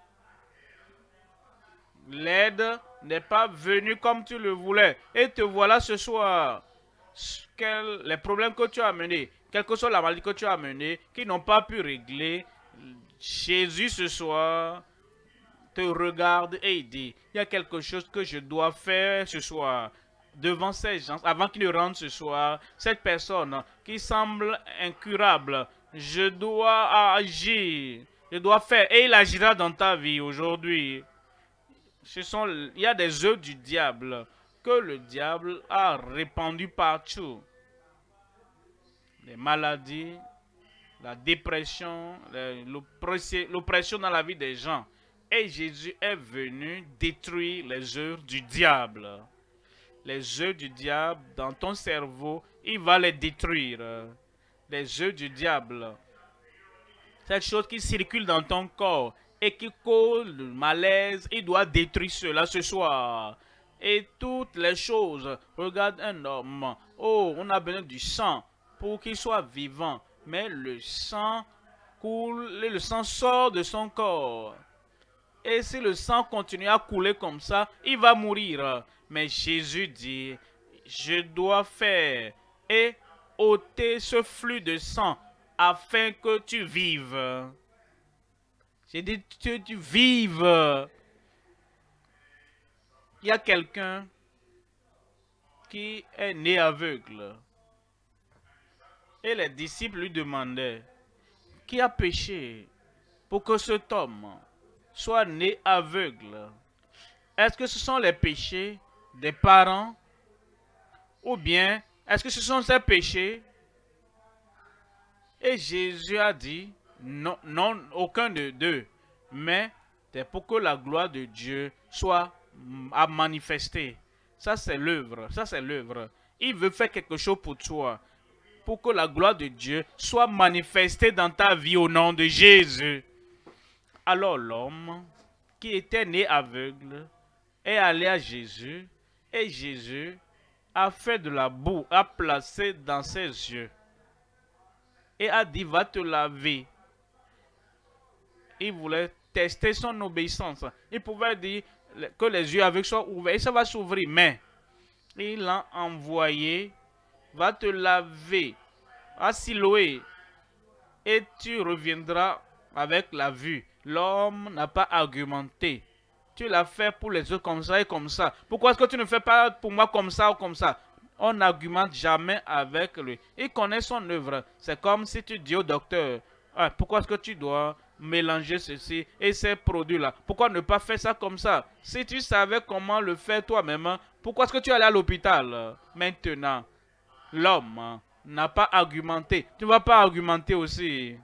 A: l'aide n'est pas venue comme tu le voulais. Et te voilà ce soir. les problèmes que tu as amenés, quelle que soit la maladie que tu as amenée, qui n'ont pas pu régler, Jésus ce soir te regarde et dit, il y a quelque chose que je dois faire ce soir devant ces gens, avant qu'ils ne rentrent ce soir, cette personne qui semble incurable, je dois agir, je dois faire, et il agira dans ta vie aujourd'hui. Ce sont, il y a des œuvres du diable que le diable a répandues partout. Les maladies, la dépression, l'oppression dans la vie des gens. Et Jésus est venu détruire les œuvres du diable. Les œuvres du diable dans ton cerveau, il va les détruire. Les œuvres du diable. Cette chose qui circule dans ton corps et qui cause le malaise, il doit détruire cela ce soir. Et toutes les choses. Regarde un homme. Oh, on a besoin du sang pour qu'il soit vivant. Mais le sang coule le sang sort de son corps. Et si le sang continue à couler comme ça, il va mourir. Mais Jésus dit, je dois faire et ôter ce flux de sang afin que tu vives. J'ai dit tu vives. Il y a quelqu'un qui est né aveugle. Et les disciples lui demandaient, qui a péché pour que cet homme soit né aveugle? Est-ce que ce sont les péchés des parents ou bien est-ce que ce sont ces péchés? Et Jésus a dit, non, non aucun de deux, mais c'est pour que la gloire de Dieu soit à manifester. Ça, c'est l'œuvre. Ça, c'est l'œuvre. Il veut faire quelque chose pour toi. Pour que la gloire de Dieu soit manifestée dans ta vie au nom de Jésus. Alors l'homme qui était né aveugle est allé à Jésus et Jésus a fait de la boue, a placé dans ses yeux et a dit va te laver. Il voulait tester son obéissance. Il pouvait dire que les yeux aveugles soient ouverts et ça va s'ouvrir. Mais il l'a envoyé, va te laver à Siloé et tu reviendras avec la vue. L'homme n'a pas argumenté. Tu l'as fait pour les autres comme ça et comme ça. Pourquoi est-ce que tu ne fais pas pour moi comme ça ou comme ça? On n'argumente jamais avec lui. Il connaît son œuvre. C'est comme si tu dis au docteur, ah, pourquoi est-ce que tu dois mélanger ceci et ces produits-là Pourquoi ne pas faire ça comme ça? Si tu savais comment le faire toi-même, Pourquoi est-ce que tu allé à l'hôpital? Maintenant L'homme n'a pas argumenté. Tu ne vas pas argumenter aussi.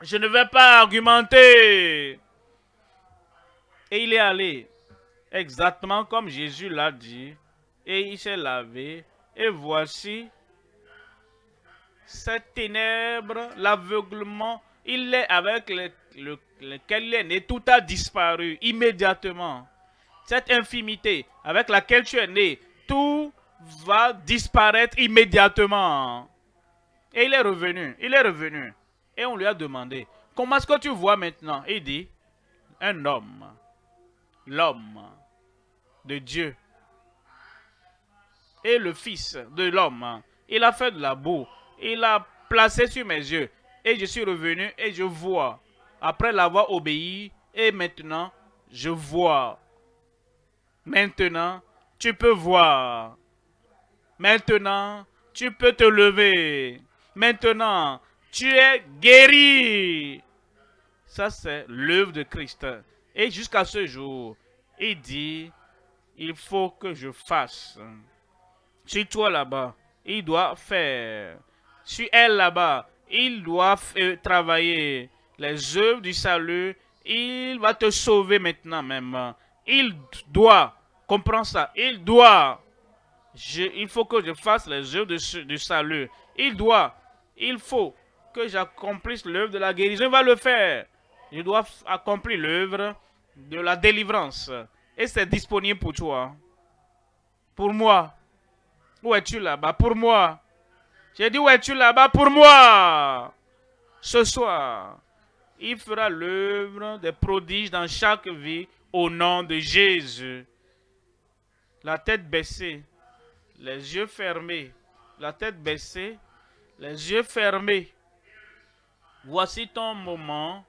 A: Je ne vais pas argumenter. Et il est allé exactement comme Jésus l'a dit. Et il s'est lavé. Et voici cette ténèbre, l'aveuglement, il est avec lequel il est né, tout a disparu immédiatement. Cette infimité avec laquelle tu es né, tout va disparaître immédiatement. Et il est revenu, il est revenu. Et on lui a demandé, comment est-ce que tu vois maintenant? Il dit, un homme, l'homme de Dieu et le fils de l'homme. Il a fait de la boue, il a placé sur mes yeux. Et je suis revenu et je vois. Après l'avoir obéi, et maintenant, je vois. Maintenant, tu peux voir. Maintenant, tu peux te lever. Maintenant, tu es guéri. Ça, c'est l'œuvre de Christ. Et jusqu'à ce jour, il dit, il faut que je fasse. Sur toi là-bas, il doit faire. Sur elle là-bas, il doit travailler les œuvres du salut. Il va te sauver maintenant même. Il doit, comprends ça, il doit il faut que je fasse les œuvres du salut. Il doit, il faut que j'accomplisse l'œuvre de la guérison. Il va le faire. Je dois accomplir l'œuvre de la délivrance. Et c'est disponible pour toi. Pour moi. Où es-tu là-bas? Pour moi. J'ai dit, où es-tu là-bas? Pour moi. Ce soir, il fera l'œuvre des prodiges dans chaque vie au nom de Jésus. La tête baissée les yeux fermés, la tête baissée, les yeux fermés. Voici ton moment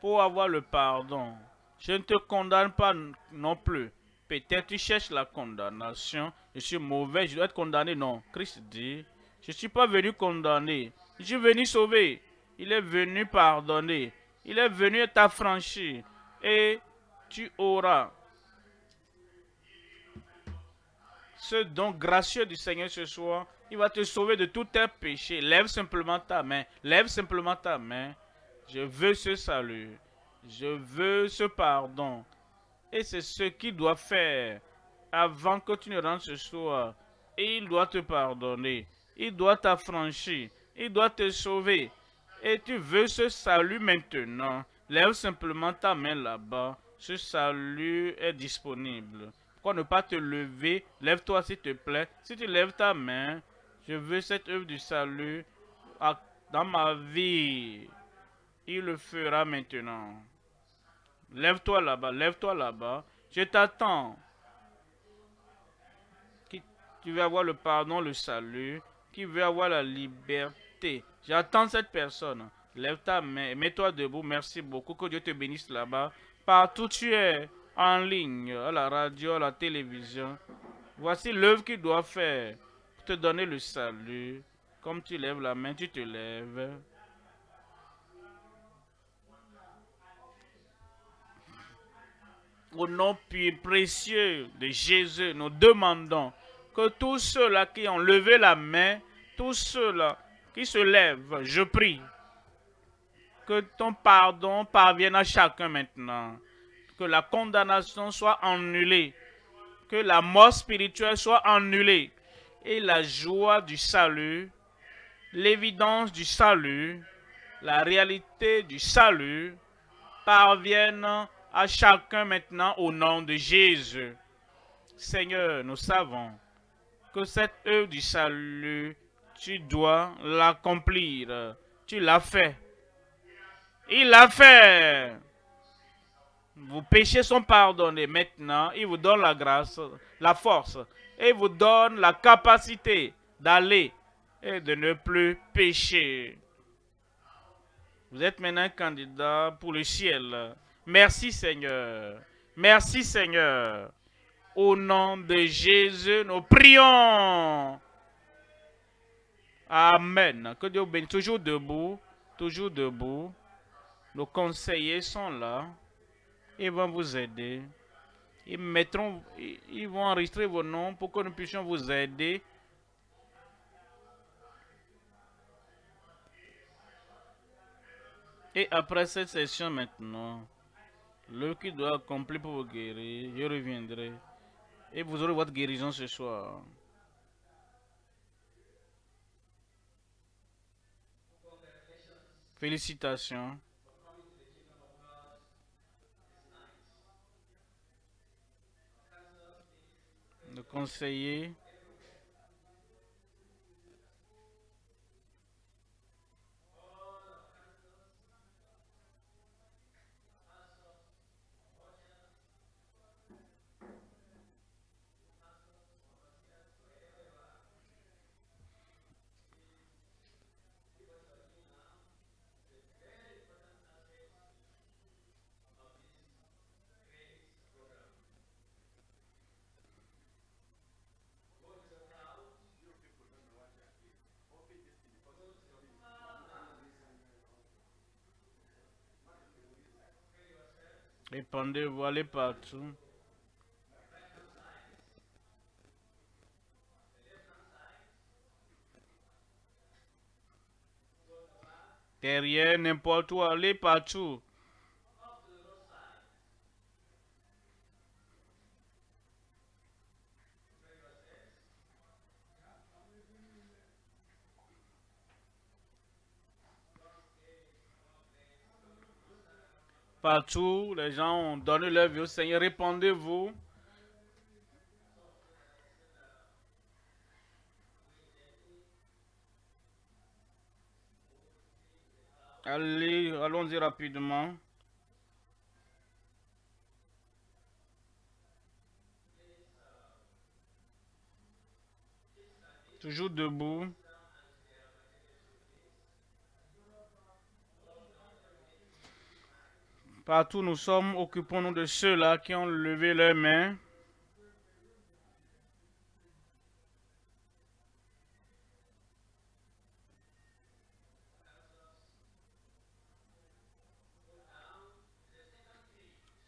A: pour avoir le pardon. Je ne te condamne pas non plus. Peut-être tu cherches la condamnation. Je suis mauvais, je dois être condamné. Non, Christ dit, je ne suis pas venu condamner. Je suis venu sauver. Il est venu pardonner. Il est venu t'affranchir. Et tu auras ce don gracieux du Seigneur ce soir, il va te sauver de tous tes péchés. Lève simplement ta main. Lève simplement ta main. Je veux ce salut. Je veux ce pardon. Et c'est ce qu'il doit faire avant que tu ne rentres ce soir. Et il doit te pardonner. Il doit t'affranchir. Il doit te sauver. Et tu veux ce salut maintenant. Lève simplement ta main là-bas. Ce salut est disponible. Pourquoi ne pas te lever? Lève-toi s'il te plaît. Si tu lèves ta main, je veux cette œuvre du salut dans ma vie. Il le fera maintenant. Lève-toi là-bas, lève-toi là-bas. Je t'attends. Tu veux avoir le pardon, le salut? Qui veut avoir la liberté. J'attends cette personne. Lève ta main, mets-toi debout. Merci beaucoup. Que Dieu te bénisse là-bas. Partout tu es en ligne, à la radio, à la télévision. Voici l'œuvre qu'il doit faire pour te donner le salut. Comme tu lèves la main, tu te lèves. Au nom précieux de Jésus, nous demandons que tous ceux-là qui ont levé la main, tous ceux-là qui se lèvent, je prie que ton pardon parvienne à chacun maintenant. Que la condamnation soit annulée, que la mort spirituelle soit annulée. Et la joie du salut, l'évidence du salut, la réalité du salut parviennent à chacun maintenant au nom de Jésus. Seigneur, nous savons que cette œuvre du salut, tu dois l'accomplir. Tu l'as fait. Il l'a fait. Vos péchés sont pardonnés maintenant. Il vous donne la grâce, la force. Et il vous donne la capacité d'aller et de ne plus pécher. Vous êtes maintenant candidat pour le ciel. Merci Seigneur. Merci Seigneur. Au nom de Jésus, nous prions. Amen. Que Dieu bénisse. Toujours debout. Toujours debout. Nos conseillers sont là. Ils vont vous aider. Ils, mettront, ils vont enregistrer vos noms pour que nous puissions vous aider. Et après cette session maintenant, le qui doit accomplir pour vous guérir, je reviendrai. Et vous aurez votre guérison ce soir. Félicitations. Le conseiller. Répandez-vous, allez partout. Derrière, n'importe où, allez partout. Partout, les gens ont donné leur vie au Seigneur. Répondez-vous. Allez, allons-y rapidement. Toujours debout. Partout nous sommes, occupons-nous de ceux-là qui ont levé leurs mains.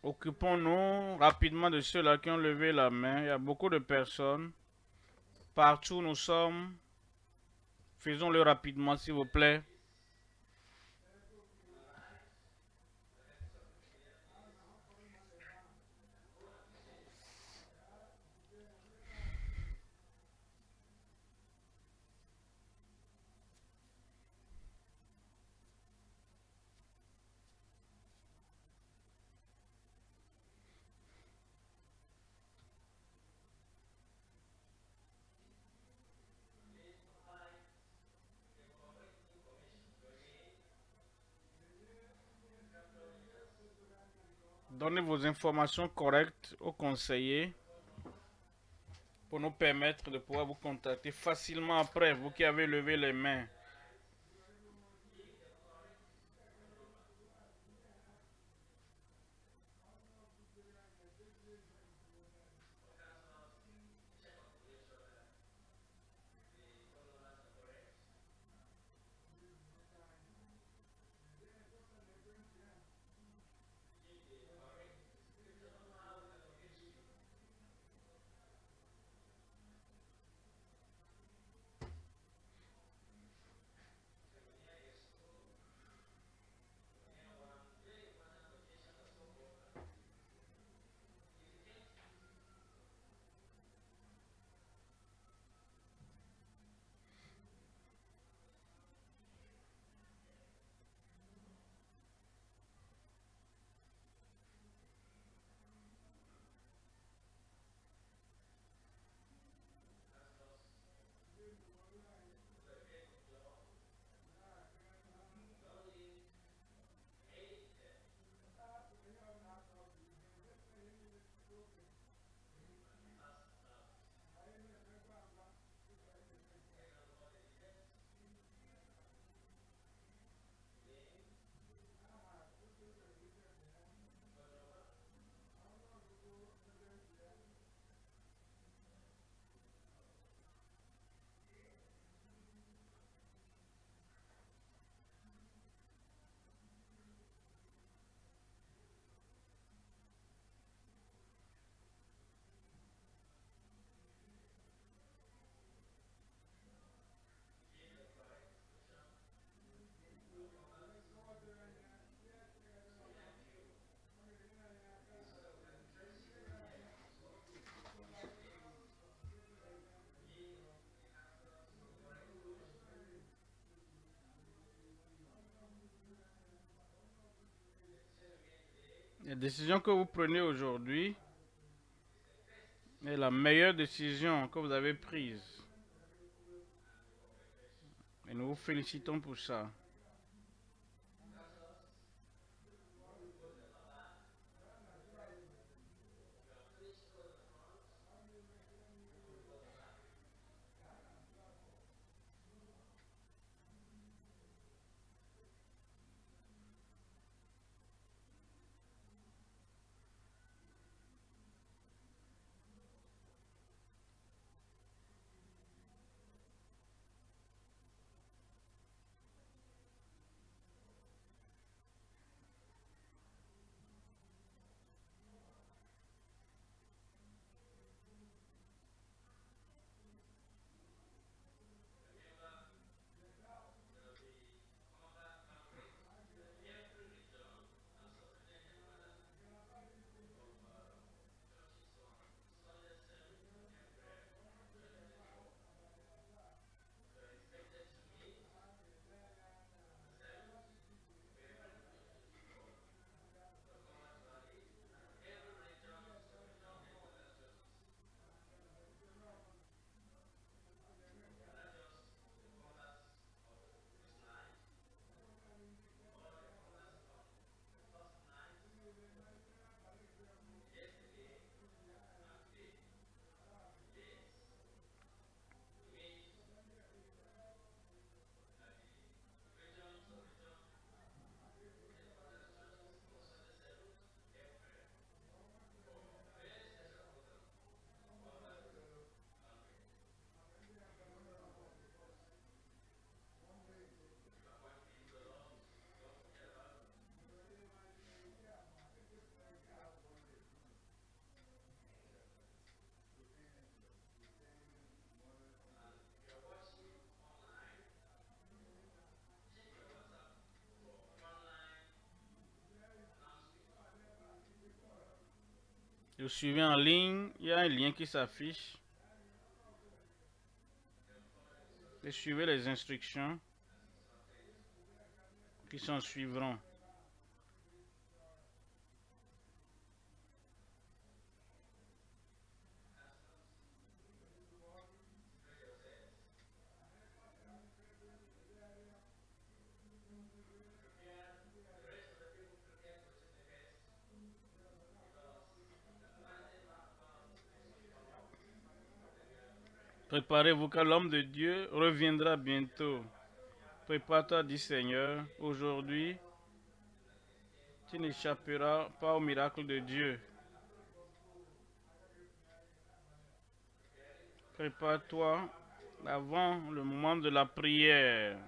A: Occupons-nous rapidement de ceux-là qui ont levé la main. Il y a beaucoup de personnes. Partout nous sommes. Faisons-le rapidement, s'il vous plaît. Donnez vos informations correctes au conseiller pour nous permettre de pouvoir vous contacter facilement après, vous qui avez levé les mains. La décision que vous prenez aujourd'hui est la meilleure décision que vous avez prise. Et nous vous félicitons pour ça. Vous suivez en ligne, il y a un lien qui s'affiche. Et suivez les instructions qui s'en suivront. Préparez-vous car l'homme de Dieu reviendra bientôt. Prépare-toi, dit Seigneur. Aujourd'hui, tu n'échapperas pas au miracle de Dieu. Prépare-toi avant le moment de la prière.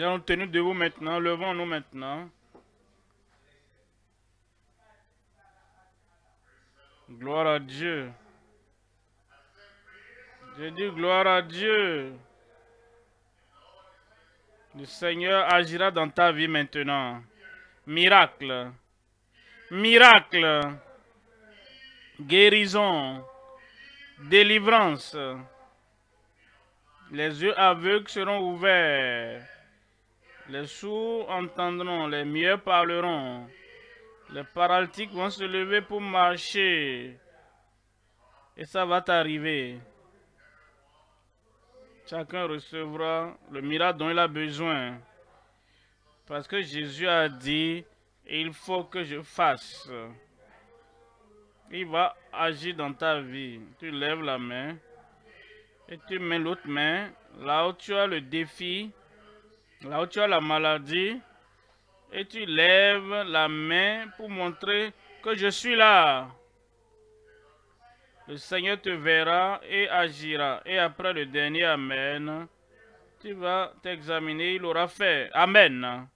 A: Nous allons tenir debout maintenant, levons-nous maintenant. Gloire à Dieu. Je dis gloire à Dieu. Le Seigneur agira dans ta vie maintenant. Miracle. Miracle. Guérison. Délivrance. Les yeux aveugles seront ouverts. Les sourds entendront, les mieux parleront. Les paralytiques vont se lever pour marcher. Et ça va t'arriver. Chacun recevra le miracle dont il a besoin. Parce que Jésus a dit, il faut que je fasse. Il va agir dans ta vie. Tu lèves la main et tu mets l'autre main là où tu as le défi, là où tu as la maladie, et tu lèves la main pour montrer que je suis là. Le Seigneur te verra et agira. Et après le dernier Amen, tu vas t'examiner, il aura fait. Amen.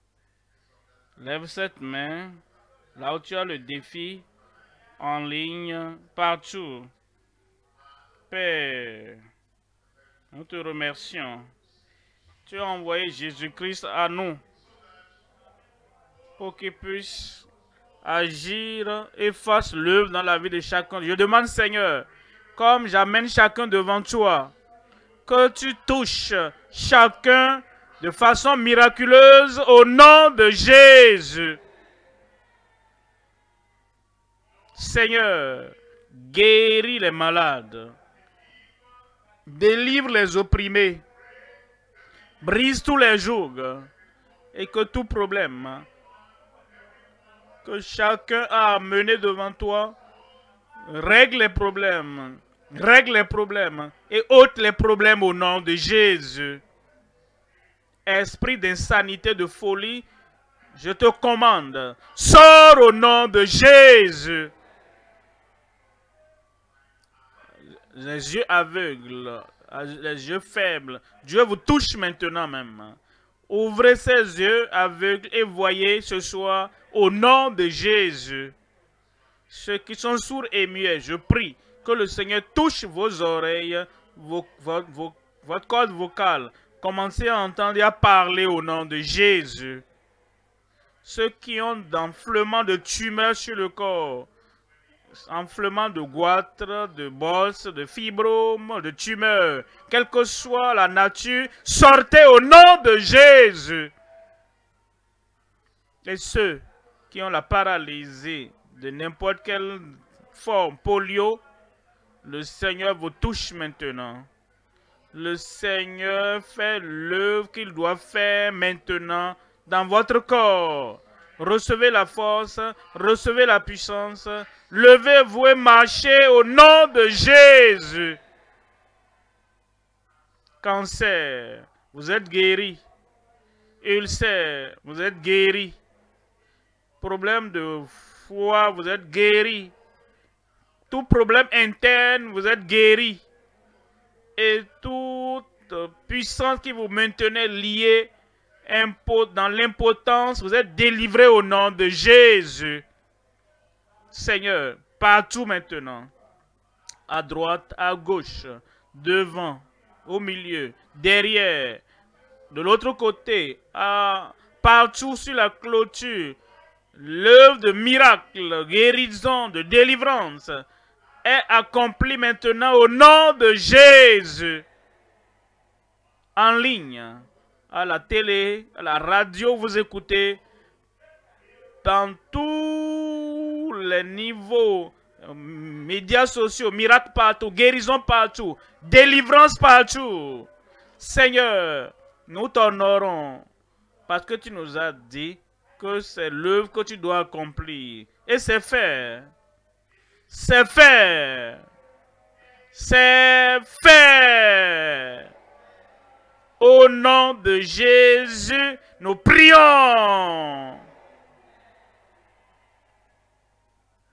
A: Lève cette main, là où tu as le défi, en ligne, partout. Père, nous te remercions. Tu as envoyé Jésus-Christ à nous pour qu'il puisse agir et fasse l'œuvre dans la vie de chacun. Je demande, Seigneur, comme j'amène chacun devant toi, que tu touches chacun de façon miraculeuse au nom de Jésus. Seigneur, guéris les malades, délivre les opprimés, brise tous les jougs et que tout problème que chacun a amené devant toi règle les problèmes, règle les problèmes et ôte les problèmes au nom de Jésus. Esprit d'insanité, de folie, je te commande, sors au nom de Jésus. Les yeux aveugles, les yeux faibles, Dieu vous touche maintenant même. Ouvrez ses yeux aveugles et voyez ce soir au nom de Jésus. Ceux qui sont sourds et muets, je prie que le Seigneur touche vos oreilles, votre corde vocale. Commencez à entendre et à parler au nom de Jésus. Ceux qui ont d'enflement de tumeurs sur le corps, enflement de goitre, de bosse, de fibrome, de tumeur, quelle que soit la nature, sortez au nom de Jésus. Et ceux qui ont la paralysie de n'importe quelle forme, polio, le Seigneur vous touche maintenant. Le Seigneur fait l'œuvre qu'il doit faire maintenant dans votre corps. Recevez la force, recevez la puissance. Levez-vous et marchez au nom de Jésus. Cancer, vous êtes guéri. Ulcère, vous êtes guéri. Problème de foi, vous êtes guéri. Tout problème interne, vous êtes guéri. Et toute puissance qui vous maintenait lié dans l'impotence, vous êtes délivré au nom de Jésus. Seigneur, partout maintenant, à droite, à gauche, devant, au milieu, derrière, de l'autre côté, à, partout sur la clôture, l'œuvre de miracle, guérison, de délivrance est accomplie maintenant au nom de Jésus. En ligne, à la télé, à la radio, vous écoutez dans tous les niveaux, médias sociaux, miracles partout, guérison partout, délivrance partout. Seigneur, nous t'honorons parce que tu nous as dit que c'est l'œuvre que tu dois accomplir. Et c'est fait. C'est fait. C'est fait. Au nom de Jésus, nous prions.